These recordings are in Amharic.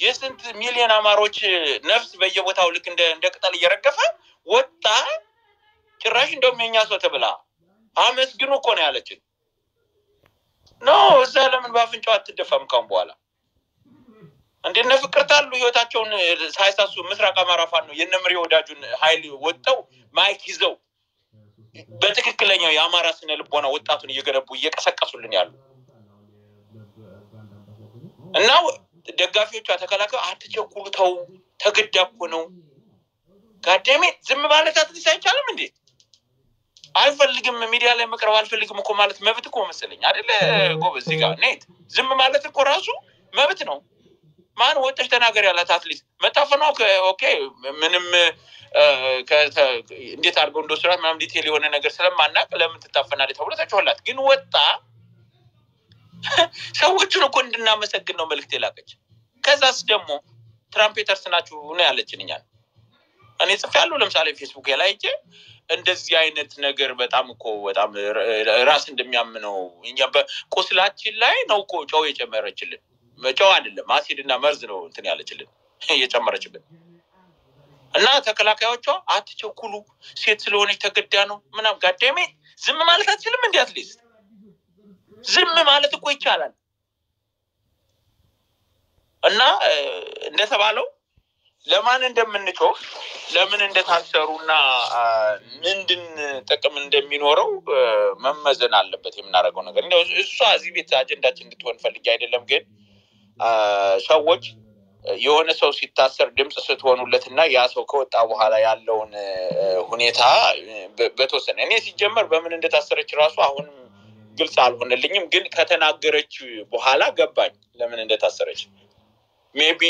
የስንት ሚሊዮን አማሮች ነፍስ በየቦታው ልክ እንደ ቅጠል እየረገፈ ወጣ። ጭራሽ እንደውም የኛ ሰው ተብላ አመስግኑ እኮ ነው ያለችን። no እዛ ለምን በአፍንጫው አትደፋም? ካሁን በኋላ እንደነ ፍቅርት አሉ ህይወታቸውን ሳይሳሱ ምስራቅ አማራ ፋኖ ነው የነምሬ ወዳጁን ኃይል ወጥተው mic ይዘው በትክክለኛው የአማራ ስነ ልቦና ወጣቱን እየገነቡ እየቀሰቀሱልን ያሉ እና ደጋፊዎቿ ተከላካዩ አትቸኩሉ፣ ተው ተገዳ እኮ ነው goddammit ዝም ማለት at least አይቻልም እንዴ? አልፈልግም ሚዲያ ላይ መቅረብ አልፈልግም እኮ ማለት መብት እኮ መሰለኝ አይደለ? ጎበዝ እዚህ ቤት ዝም ማለት እኮ ራሱ መብት ነው። ማን ወጥሽ ተናገር ያላት at least መታፈኗ okay፣ ምንም እንዴት አድርገው እንዳሰሯት ምናምን detail የሆነ ነገር ስለማናቅ ለምን ትታፈናለች ተብሎ ተጮህላት። ግን ወጣ ሰዎቹን እኮ እንድናመሰግን ነው መልዕክት የላከች። ከዛስ ደግሞ trumpeters ናችሁ ነው ያለችን እኛን እኔ ጽፌያለሁ። ለምሳሌ ፌስቡክ ላይ ሄጄ እንደዚህ አይነት ነገር በጣም እኮ በጣም ራስ እንደሚያምነው እኛ በቁስላችን ላይ ነው እኮ ጨው የጨመረችልን። ጨው አይደለም አሲድ መርዝ ነው እንትን ያለችልን እየጨመረችልን። እና ተከላካዮቿ አትቸኩሉ፣ ሴት ስለሆነች ተገዳ ነው ምናም goddammit ዝም ማለት አትችልም። እንዲ at least ዝም ማለት እኮ ይቻላል። እና እንደተባለው ለማን እንደምንጮህ ለምን እንደታሰሩ እና ምንድን ጥቅም እንደሚኖረው መመዘን አለበት የምናደርገው ነገር። እሷ እዚህ ቤት አጀንዳችን እንድትሆን ፈልጌ አይደለም፣ ግን ሰዎች የሆነ ሰው ሲታሰር ድምፅ ስትሆኑለት እና ያ ሰው ከወጣ በኋላ ያለውን ሁኔታ በተወሰነ እኔ ሲጀመር በምን እንደታሰረች ራሱ አሁንም ግልጽ አልሆነልኝም፣ ግን ከተናገረች በኋላ ገባኝ ለምን እንደታሰረች። maybe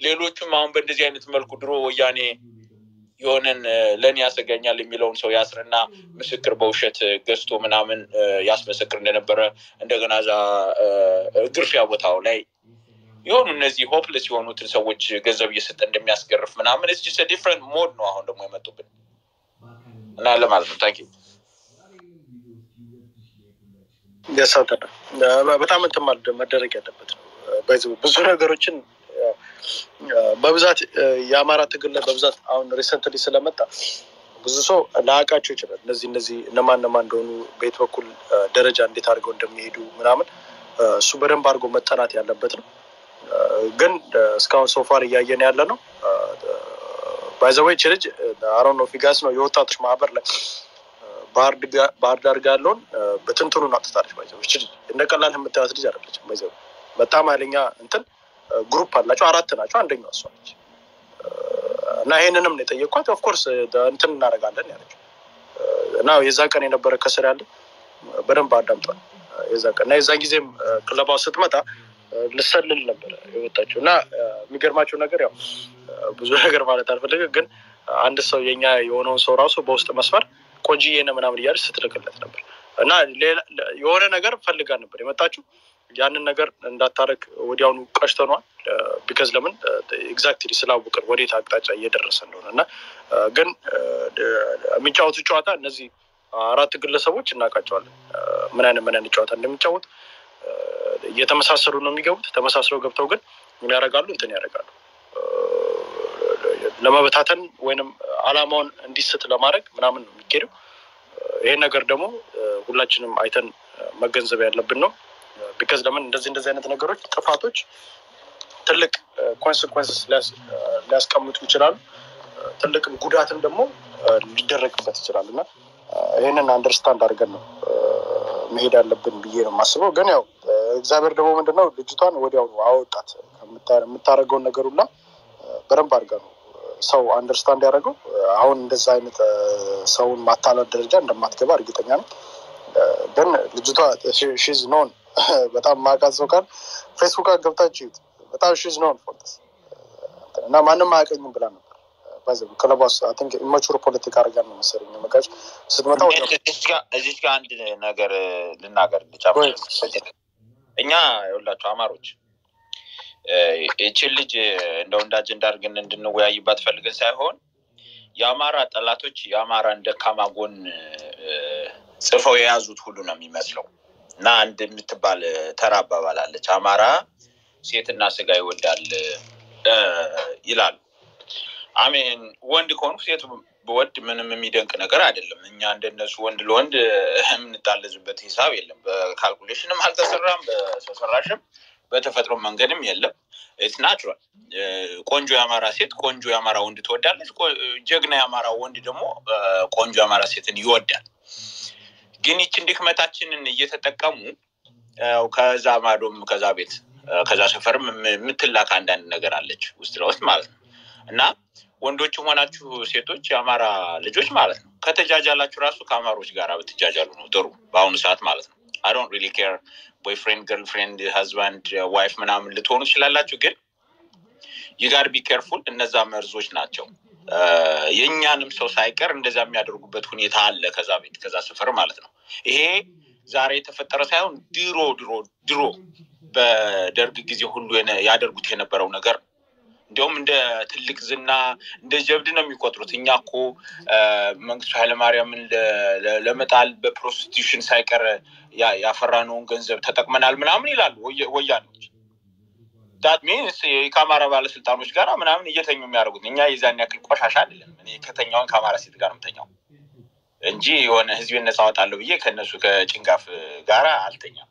ሌሎቹም አሁን በእንደዚህ አይነት መልኩ ድሮ ወያኔ የሆነን ለእኔ ያሰጋኛል የሚለውን ሰው ያስርና ምስክር በውሸት ገዝቶ ምናምን ያስመሰክር እንደነበረ እንደገና እዛ ግርፊያ ቦታው ላይ የሆኑ እነዚህ hopeless የሆኑትን ሰዎች ገንዘብ እየሰጠ እንደሚያስገርፍ ምናምን it's different mode ነው አሁን ደግሞ የመጡብን እና ለማለት ነው። thank you በጣም እንትን መደረግ ያለበት ነው። ብዙ ነገሮችን በብዛት የአማራ ትግል ላይ በብዛት አሁን recently ስለመጣ ብዙ ሰው ላያውቃቸው ይችላል። እነዚህ እነዚህ እነማን እነማን እንደሆኑ በየት በኩል ደረጃ እንዴት አድርገው እንደሚሄዱ ምናምን እሱ በደንብ አድርጎ መጠናት ያለበት ነው። ግን እስካሁን ሶፋር እያየን ያለ ነው። ባይዘወይ ች ልጅ አሮን ፊጋስ ነው የወጣቶች ማህበር ላይ ባህር ዳር ጋ ያለውን በትንትኑን አጥታለች። ባይዘወይ እንደ ቀላል የምታያት ልጅ ባይዘወይ በጣም ኃይለኛ እንትን ግሩፕ አላቸው። አራት ናቸው። አንደኛው እሷ ነች። እና ይሄንንም ነው የጠየቅኳት። ኦፍኮርስ እንትን እናደርጋለን ያለችው እና የዛ ቀን የነበረ ከስር ያለ በደንብ አዳምጧል። የዛ ቀን እና የዛን ጊዜም ክለባው ስትመጣ ልሰልል ነበረ የወጣችው እና የሚገርማቸው ነገር ያው ብዙ ነገር ማለት አልፈለገ፣ ግን አንድ ሰው የኛ የሆነውን ሰው ራሱ በውስጥ መስመር ቆንጂዬ ነህ ምናምን እያለች ስትልክለት ነበር እና የሆነ ነገር ፈልጋ ነበር የመጣችው ያንን ነገር እንዳታረግ ወዲያውኑ ቀሽተኗል። ቢከዝ ለምን ኤግዛክትሊ ስላወቅን ወዴት አቅጣጫ እየደረሰ እንደሆነ እና ግን የሚጫወቱ ጨዋታ እነዚህ አራት ግለሰቦች እናውቃቸዋለን። ምን አይነት ምን አይነት ጨዋታ እንደሚጫወት እየተመሳሰሉ ነው የሚገቡት። ተመሳስለው ገብተው ግን ምን ያደርጋሉ? እንትን ያደርጋሉ ለመበታተን ወይንም አላማውን እንዲስት ለማድረግ ምናምን ነው የሚኬደው። ይሄን ነገር ደግሞ ሁላችንም አይተን መገንዘብ ያለብን ነው። because ለምን እንደዚህ እንደዚህ አይነት ነገሮች ጥፋቶች ትልቅ consequences ሊያስቀምጡ ይችላሉ። ትልቅም ጉዳትም ደግሞ ሊደረግበት ይችላል እና ይህንን understand አድርገን ነው መሄድ ያለብን ብዬ ነው የማስበው። ግን ያው እግዚአብሔር ደግሞ ምንድነው ልጅቷን ወዲያው አወጣት። የምታደርገውን ነገር ሁላ በደንብ አድርጋ ነው ሰው understand ያደረገው። አሁን እንደዛ አይነት ሰውን ማታለል ደረጃ እንደማትገባ እርግጠኛ ነው። ግን ልጅቷ she's known በጣም ማቃት ሰው ጋር ፌስቡክ ገብታችሁ በጣም ሺዝ ኖን ፎርስ እና ማንም አያቀኝም ብላ ነበር። ክለቧስ ቲንክ ኢማቹር ፖለቲካ አድርጋ ነው መሰለኝ መጋጭ። ስትመጣ እዚች ጋር አንድ ነገር ልናገር ልጫ እኛ የሁላቸው አማሮች ይችን ልጅ እንደው እንደ አጀንዳ አድርገን እንድንወያይባት ፈልገን ሳይሆን የአማራ ጠላቶች የአማራን ደካማ ጎን ጽፈው የያዙት ሁሉ ነው የሚመስለው እና አንድ የምትባል ተራ አባባል አለች። አማራ ሴትና ስጋ ይወዳል፣ ይላሉ። አሜን ወንድ ከሆኑ ሴት በወድ ምንም የሚደንቅ ነገር አይደለም። እኛ እንደነሱ ወንድ ለወንድ የምንጣለዝበት ሂሳብ የለም። በ calculation ም አልተሰራም፣ በሰው ሰራሽም በተፈጥሮ መንገድም የለም። it's natural። ቆንጆ የአማራ ሴት ቆንጆ የአማራ ወንድ ትወዳለች። ጀግና የአማራ ወንድ ደግሞ ቆንጆ የአማራ ሴትን ይወዳል። ግን ይችን ድክመታችንን እየተጠቀሙ ከዛ ማዶም ከዛ ቤት ከዛ ሰፈርም የምትላክ አንዳንድ ነገር አለች ውስጥ ለውስጥ ማለት ነው እና ወንዶችም ሆናችሁ ሴቶች የአማራ ልጆች ማለት ነው ከተጃጃላችሁ ራሱ ከአማሮች ጋር ብትጃጃሉ ነው ጥሩ በአሁኑ ሰዓት ማለት ነው። I don't really care boyfriend፣ girlfriend፣ husband፣ wife ምናምን ልትሆኑ ትችላላችሁ። ግን you gotta be careful እነዛ መርዞች ናቸው። የእኛንም ሰው ሳይቀር እንደዛ የሚያደርጉበት ሁኔታ አለ ከዛ ቤት ከዛ ሰፈር ማለት ነው። ይሄ ዛሬ የተፈጠረ ሳይሆን ድሮ ድሮ ድሮ በደርግ ጊዜ ሁሉ ያደርጉት የነበረው ነገር እንዲሁም እንደ ትልቅ ዝና እንደ ጀብድ ነው የሚቆጥሩት። እኛ እኮ መንግስቱ ኃይለማርያምን ለመጣል በ prostitution ሳይቀር ያፈራነውን ገንዘብ ተጠቅመናል ምናምን ይላሉ ወያኔዎች። that means ከአማራ ባለስልጣኖች ጋር ምናምን እየተኙ የሚያደርጉት እኛ የዛን ያክል ቆሻሻ አይደለም። እኔ ከተኛውን ከአማራ ሴት ጋር ምተኛው እንጂ የሆነ ህዝቤን ነፃ አወጣለሁ ብዬ ከእነሱ ከጭንጋፍ ጋር አልተኛም።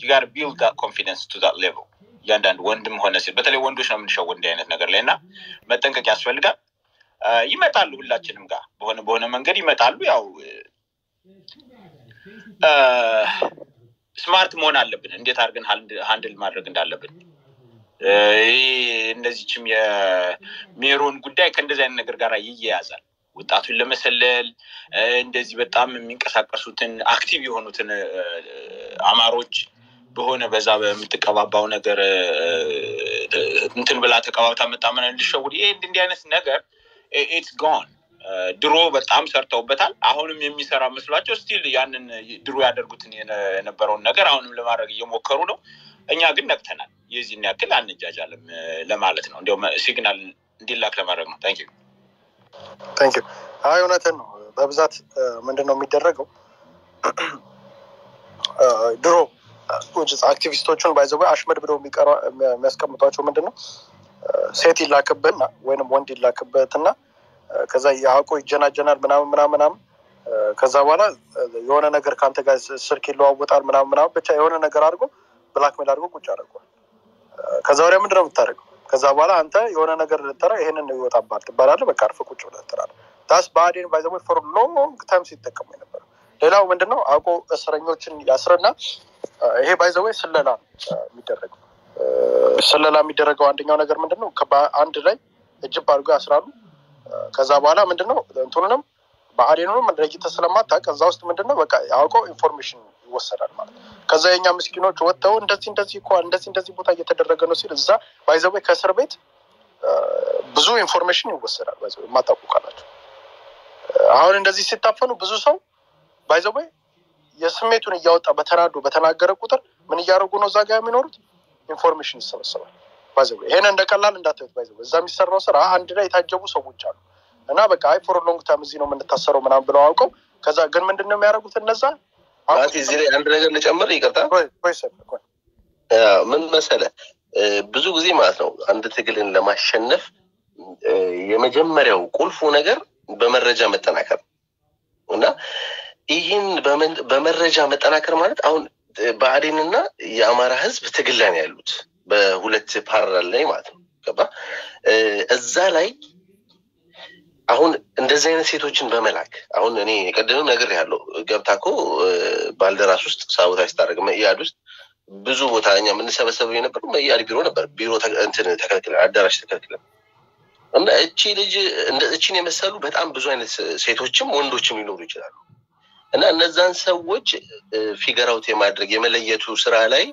gotta build confidence to that level እያንዳንዱ ወንድም ሆነ ሴት በተለይ ወንዶች ነው የምንሸወድ እንዲህ አይነት ነገር ላይ እና መጠንቀቅ ያስፈልጋል። ይመጣሉ ሁላችንም ጋር በሆነ በሆነ መንገድ ይመጣሉ። ያው smart መሆን አለብን፣ እንዴት አድርገን handle ማድረግ እንዳለብን። ይህ እነዚችም የሜሮን ጉዳይ ከእንደዚህ አይነት ነገር ጋር ይያያዛል። ወጣቱን ለመሰለል እንደዚህ በጣም የሚንቀሳቀሱትን active የሆኑትን አማሮች በሆነ በዛ በምትቀባባው ነገር እንትን ብላ ተቀባብታ መጣመን እንዲሸውድ ይሄ እንዲህ አይነት ነገር it's gone ድሮ በጣም ሰርተውበታል። አሁንም የሚሰራ መስሏቸው still ያንን ድሮ ያደርጉትን የነበረውን ነገር አሁንም ለማድረግ እየሞከሩ ነው። እኛ ግን ነቅተናል። የዚህን ያክል አንጃጃልም ለማለት ነው። እንዲያውም signal እንዲላክ ለማድረግ ነው። Thank you። አይ እውነትን ነው። በብዛት ምንድን ነው የሚደረገው ድሮ አክቲቪስቶቹን by the way አሽመድ ብለው የሚያስቀምጧቸው ምንድን ነው ሴት ይላክብህና ወይንም ወንድ ይላክበትና ከዛ አውቆ ይጀናጀናል ምናምን ምናምን ምናምን ከዛ በኋላ የሆነ ነገር ከአንተ ጋር ስልክ ይለዋወጣል ምናምን ምናምን ብቻ የሆነ ነገር አድርጎ blackmail አድርጎ ቁጭ አድርጓል። ከዛ ወዲያ ምንድን ነው የምታደርገው? ከዛ በኋላ አንተ የሆነ ነገር ልጠራ ይሄንን ነው ይወጣብሃል ትባላለህ። በቃ አርፈህ ቁጭ ብለህ ትላለህ። That's በአዴን by the way for long time ሲጠቀሙ የነበረ ሌላው ምንድን ነው አውቆ እስረኞችን ያስርና ይሄ by the way ስለላ የሚደረገው ስለላ የሚደረገው አንደኛው ነገር ምንድን ነው አንድ ላይ እጅብ አድርጎ ያስራሉ። ከዛ በኋላ ምንድን ነው እንትኑንም በአዴኑንም ለይተህ ስለማታውቅ እዛ ውስጥ ምንድን ነው በቃ አውቀው information ይወሰዳል ማለት ነው። ከዛ የኛ ምስኪኖች ወጥተው እንደዚህ እንደዚህ እኮ እንደዚህ እንደዚህ ቦታ እየተደረገ ነው ሲል እዛ by the way ከእስር ቤት ብዙ information ይወሰዳል። by the way የማታውቁ ካላቸው አሁን እንደዚህ ሲታፈኑ ብዙ ሰው by the way የስሜቱን እያወጣ በተናዶ በተናገረ ቁጥር ምን እያደረጉ ነው? እዛ ጋር የሚኖሩት information ይሰበሰባል። by the way ይሄን እንደ ቀላል እንዳታዩት። by the way እዛ የሚሰራው ስራ አንድ ላይ የታጀቡ ሰዎች አሉ እና በቃ አይ for long time እዚህ ነው የምንታሰረው ምናምን ብለው አውቀው ከዛ ግን ምንድን ነው የሚያደርጉት እነዛ? እዚህ ላይ አንድ ነገር ልጨምር፣ ይቅርታ? ምን መሰለ፣ ብዙ ጊዜ ማለት ነው አንድ ትግልን ለማሸነፍ የመጀመሪያው ቁልፉ ነገር በመረጃ መጠናከር እና ይህን በመረጃ መጠናከር ማለት አሁን ብአዴንና የአማራ ሕዝብ ትግል ላይ ነው ያሉት በሁለት ፓራል ላይ ማለት ነው። ገባ እዛ ላይ አሁን እንደዚህ አይነት ሴቶችን በመላክ አሁን እኔ የቀደምም ነገር ያለው ገብታ እኮ ባልደራስ ውስጥ ሳቦታ ስታደርግ መኢአድ ውስጥ ብዙ ቦታ እኛ የምንሰበሰበው የነበረው መኢአድ ቢሮ ነበር። ቢሮ እንትን ተከልክለን አዳራሽ ተከልክለን እና እቺ ልጅ እቺን የመሰሉ በጣም ብዙ አይነት ሴቶችም ወንዶችም ሊኖሩ ይችላሉ። እና እነዛን ሰዎች figure out የማድረግ የመለየቱ ስራ ላይ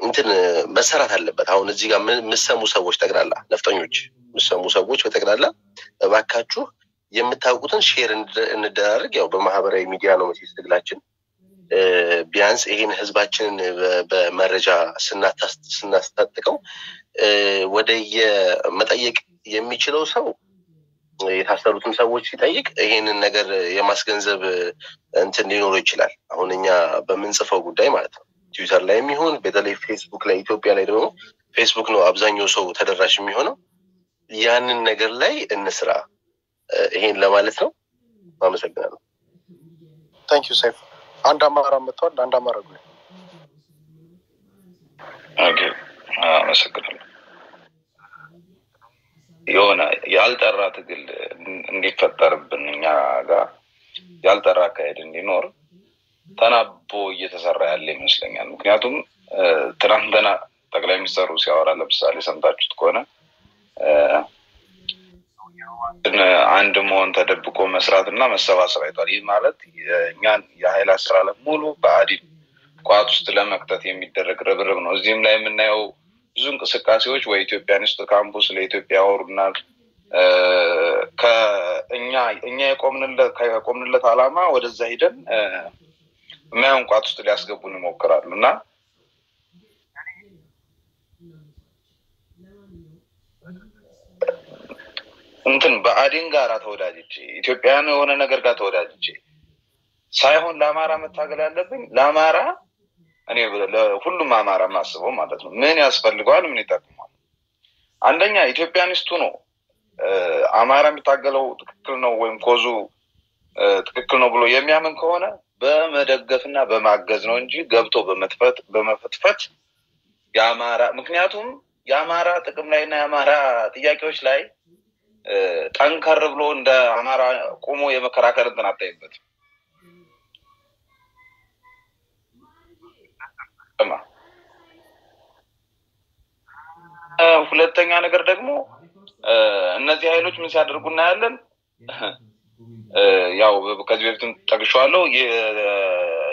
እንትን መሰራት አለበት። አሁን እዚህ ጋር የምሰሙ ሰዎች ጠቅላላ ነፍጠኞች የምሰሙ ሰዎች በጠቅላላ እባካችሁ የምታውቁትን share እንደራረግ። ያው በማህበራዊ ሚዲያ ነው መቼስ ትግላችን። ቢያንስ ይህን ህዝባችንን በመረጃ ስናስታጥቀው ወደ የመጠየቅ የሚችለው ሰው የታሰሩትን ሰዎች ሲጠይቅ ይሄንን ነገር የማስገንዘብ እንትን ሊኖረው ይችላል። አሁን እኛ በምንጽፈው ጉዳይ ማለት ነው ትዊተር ላይ የሚሆን በተለይ ፌስቡክ ላይ ኢትዮጵያ ላይ ደግሞ ፌስቡክ ነው አብዛኛው ሰው ተደራሽ የሚሆነው። ያንን ነገር ላይ እንስራ። ይሄን ለማለት ነው። አመሰግናለሁ። Thank you ሰይፍ። አንድ አማራ መጥተዋል። አንድ አማራ ጉ አመሰግናለሁ። የሆነ ያልጠራ ትግል እንዲፈጠርብን እኛ ጋር ያልጠራ አካሄድ እንዲኖር ተናቦ እየተሰራ ያለ ይመስለኛል። ምክንያቱም ትናንትና ጠቅላይ ሚኒስትሩ ሲያወራ ለምሳሌ ሰምታችሁት ከሆነ አንድ መሆን ተደብቆ መስራት እና መሰባሰብ አይቷል። ይህ ማለት እኛን የሀይል አሰላለፍ ሙሉ በአዲን ቋት ውስጥ ለመክተት የሚደረግ ርብርብ ነው። እዚህም ላይ የምናየው ብዙ እንቅስቃሴዎች ወይ ኢትዮጵያኒስት ካምፑስ ለኢትዮጵያ ያወሩናል። ከእኛ እኛ የቆምንለት ዓላማ ወደዛ ሂደን የማየውን ቋት ውስጥ ሊያስገቡን ይሞክራሉ እና እንትን በአዴን ጋር ተወዳጅቼ ኢትዮጵያን የሆነ ነገር ጋር ተወዳጅቼ ሳይሆን ለአማራ መታገል ያለብኝ ለአማራ እኔ ለሁሉም አማራ ማስበው ማለት ነው። ምን ያስፈልገዋል፣ ምን ይጠቅመዋል። አንደኛ ኢትዮጵያኒስቱ ነው። አማራ የሚታገለው ትክክል ነው ወይም ኮዙ ትክክል ነው ብሎ የሚያምን ከሆነ በመደገፍና በማገዝ ነው እንጂ ገብቶ በመጥፈት በመፈትፈት የአማራ ምክንያቱም የአማራ ጥቅም ላይ እና የአማራ ጥያቄዎች ላይ ጠንከር ብሎ እንደ አማራ ቆሞ የመከራከር እንትን አታይበት። ሁለተኛ ነገር ደግሞ እነዚህ ኃይሎች ምን ሲያደርጉ እናያለን። ያው ከዚህ በፊትም ጠቅሼዋለሁ።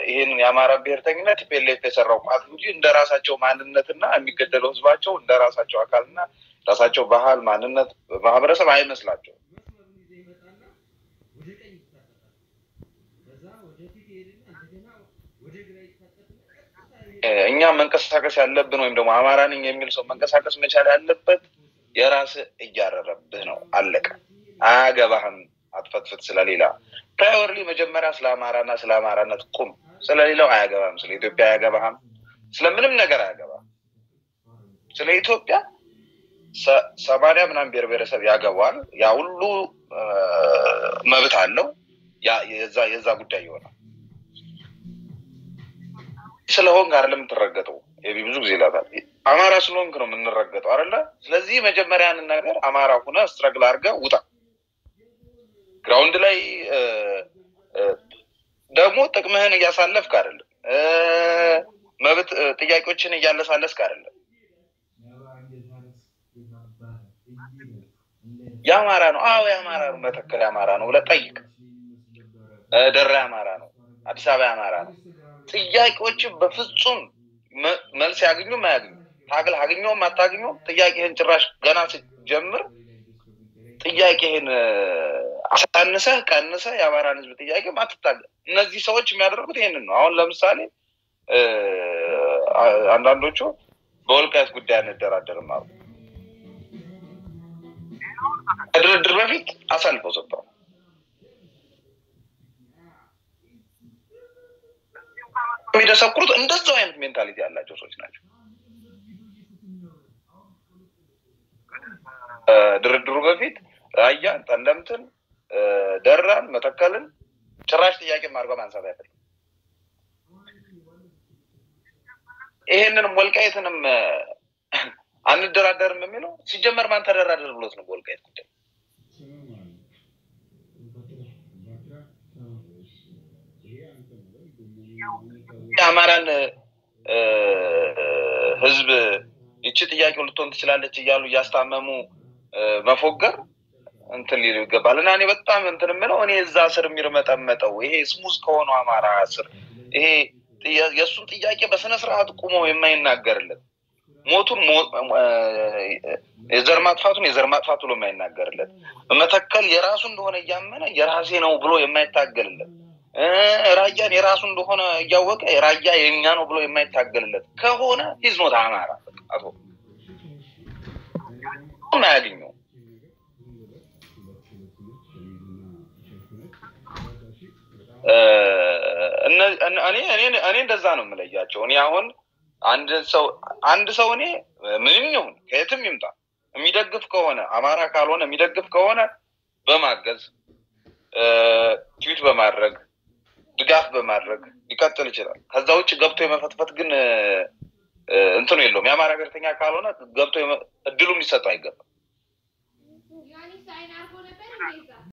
ይህንን የአማራ ብሔርተኝነት ፒኤልኤፍ የሰራው ቋት እንጂ እንደ ራሳቸው ማንነትና የሚገደለው ህዝባቸው እንደ ራሳቸው አካልና ራሳቸው ባህል፣ ማንነት፣ ማህበረሰብ አይመስላቸውም። እኛ መንቀሳቀስ ያለብን ወይም ደግሞ አማራ ነኝ የሚል ሰው መንቀሳቀስ መቻል ያለበት የራስ እያረረብህ ነው። አለቀ። አያገባህም። አትፈትፍት ስለሌላ priorly መጀመሪያ ስለ አማራና ስለ አማራነት ቁም። ስለሌላው አያገባህም። ስለ ኢትዮጵያ አያገባህም። ስለምንም ነገር አያገባህም። ስለ ኢትዮጵያ ሰማንያ ምናምን ብሔር ብሔረሰብ ያገባዋል። ያ ሁሉ መብት አለው። የዛ ጉዳይ ይሆናል። ስለሆንክ አይደለም የምትረገጠው። የቢ ብዙ ጊዜ ይላታል። አማራ ስለሆንክ ነው የምንረገጠው አይደለ? ስለዚህ መጀመሪያ ነገር አማራ ሁነ struggle አድርገህ ውጣ። ground ላይ ደግሞ ጥቅምህን እያሳለፍክ አይደለም፣ መብት ጥያቄዎችን እያለሳለስክ አይደለም። የአማራ ነው። አዎ የአማራ ነው። መተከል የአማራ ነው ብለህ ጠይቅ። ደራ የአማራ ነው። አዲስ አበባ የአማራ ነው። ጥያቄዎችን በፍጹም መልስ ያገኙም አያገኙ ታግል አገኘውም አታገኘውም ጥያቄህን ጭራሽ ገና ስትጀምር ጥያቄህን አሳንሰህ ቀንሰህ የአማራን ሕዝብ ጥያቄ አትታገል። እነዚህ ሰዎች የሚያደርጉት ይሄንን ነው። አሁን ለምሳሌ አንዳንዶቹ በወልቃይት ጉዳይ አንደራደርም አሉ። ከድርድር በፊት አሳልፈው ሰጥተዋል። የሚደሰኩሩት እንደዛው አይነት mentality ያላቸው ሰዎች ናቸው። ድርድሩ በፊት ራያን፣ ጠለምትን፣ ደራን፣ መተከልን ጭራሽ ጥያቄ አድርገው ማንሳት አይፈልም። ይሄንንም ወልቃይትንም አንደራደርም የሚለው ሲጀመር ማን ተደራደር ብሎት ነው? በወልቃይት ጉዳይ የአማራን ህዝብ ይቺ ጥያቄው ልትሆን ትችላለች እያሉ እያስታመሙ መፎገር እንትን ሊሉ ይገባል። እና እኔ በጣም እንትን የምለው እኔ እዛ ስር የሚርመጠመጠው ይሄ ስሙዝ ከሆነው አማራ ስር ይሄ የእሱን ጥያቄ በስነ ስርዓት ቁሞ የማይናገርለት ሞቱን የዘር ማጥፋቱን የዘር ማጥፋት ብሎ የማይናገርለት መተከል የራሱ እንደሆነ እያመነ የራሴ ነው ብሎ የማይታገልለት ራያን የራሱ እንደሆነ እያወቀ ራያ የኛ ነው ብሎ የማይታገልለት ከሆነ ሂዝኖት አማራ አቶ አያገኘው እኔ እንደዛ ነው የምለያቸው። እኔ አሁን አንድ ሰው አንድ ሰው እኔ ምንም ይሁን ከየትም ይምጣ የሚደግፍ ከሆነ አማራ ካልሆነ የሚደግፍ ከሆነ በማገዝ ትዊት በማድረግ ድጋፍ በማድረግ ሊቀጥል ይችላል። ከዛ ውጭ ገብቶ የመፈትፈት ግን እንትኑ የለውም። የአማራ ብሔርተኛ ካልሆነ ገብቶ እድሉም ሊሰጠው አይገባም።